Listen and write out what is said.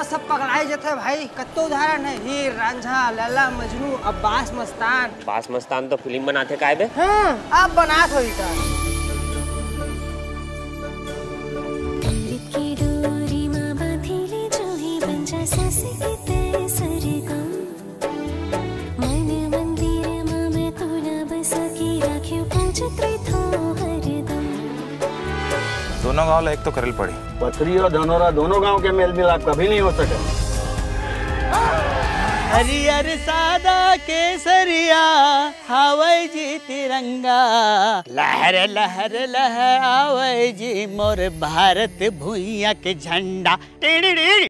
में सब पकड़ाई जाते भाई। कत्तो उदाहरण है। हीर रांझा लैला मजनू अब्बास मस्तान। बास मस्तान तो फ़िल्म बनाते काय बे? हाँ आप बनात हो इधर की डोरी दोनों गाँव एक तो करल पड़ी। पथरी और धनोरा दोनों गाँव के मेल मिलाप कभी नहीं हो सके। हरियर सादा केसरिया हवै जी तिरंगा। लहर लहर लहर आवे जी मोर भारत भूया के झंडा। टिड़ी।